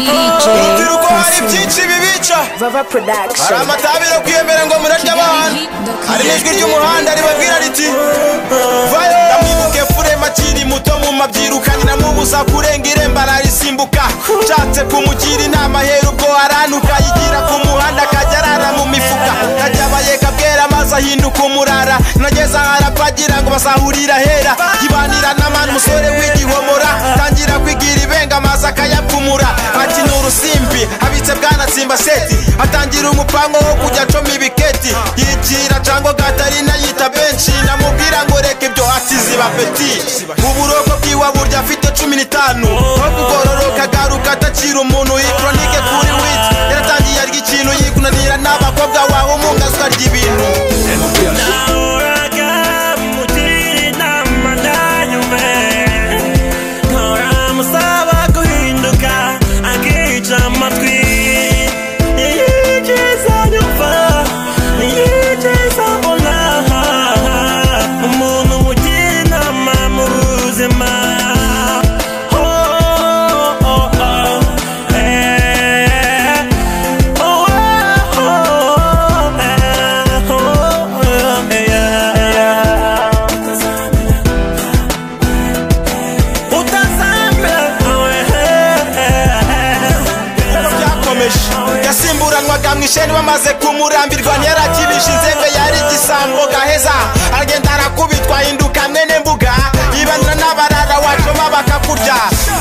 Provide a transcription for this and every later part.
Urubyiruko hari byinshi bibica hari yo kwiyemera ngo murarya abana hari n'ijwi ry'umuhanda ribabwira riti vayo ndamwibuke furema akiri muto mu mabyirukanye namubuza kurenga irembo ararisimbuka nshatse kumugira inama hera ubwo aranuka yigira ku muhanda akajya arara mu mifuka kajya abayeka bwera amazi ahinduka umurara nageze aho arapagira ngo basahurira hera yibanira n'amani umusore w'igihomora tangira kwigira ibenga amazi akayapfumura bwanatsimba seti. Atangira umupango wo kujya acoma ibiketi. Yigira cango gatarina yita benshi. Namubwira ngo reka ibyo atiziba peti uburoko bwiwe burya afite cumi n'itanu. No kugororoka agaruka atakira umuntu yasimburanwaga mu isheni bamaze kumurambirwa. Ntiyarakibisha inzembe yari igisambo gaheza aragenda arakubitwa hinduka mwene mbuga yibanira n'abarara wacoma bakakurya.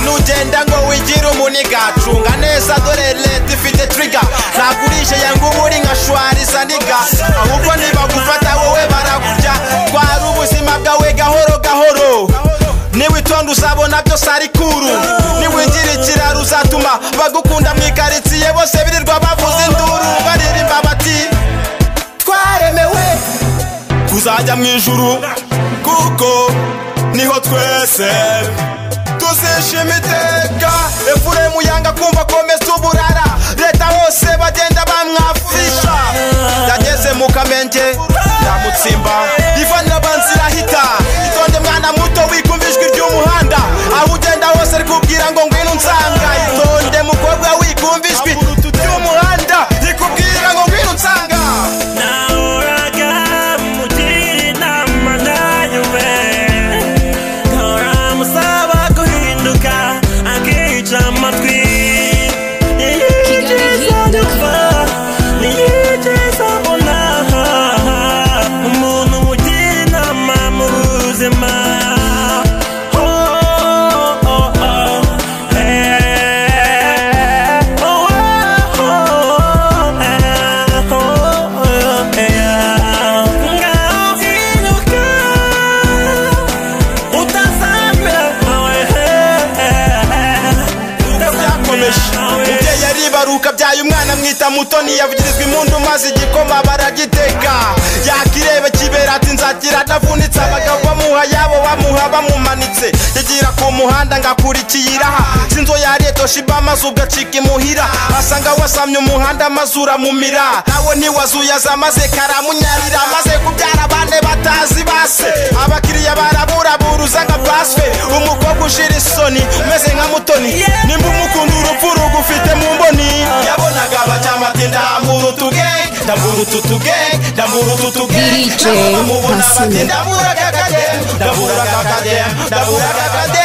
Nugenda ngo wigire umuniga. Cunga neza dore leta ifite triga ntagurishe yanga uba uri nka shwariza niga ahubwo nibagufata wowe barakurya niwitonda uzabona byose ari kuru. Niwigira ikiraro uzatuma bagukunda mu ikaritsiye bose birirwa bavuza induru baririmba bati twaremewe kuzajya mu ijuru kuko ni ho twese tuzishima iteka. Efuremu yanga kumva komeza uburara ntiyigeze anyumva aribaruka abyaye umwana amwita mutoni yavugirizwa impundu maze igikoma baragiteka. Yakirebe kibera ati nzagira adavunitse abagabo bamuha yabo bamuha bamumanitse. Yigira ku muhanda ngakurikiye iraha sinzo yariye toshiba maze ugacika imuhira. Asanga wasamye umuhanda maze uramumira. Nawe ntiwazuyaza maze karamunyarira maze kubyara bane batazi base abakiriya baraburaburuza nka baswe umukobwa ushira isoni umeze nka mutoni nimba umukunda urupfu rugufite mu mboni yabonaga abacyama ati ndambura utuge ndambura utu tuge ndambura utu tuge DJ bamubona bati ndambura kakadem ndambura kakadem ndambura kakadem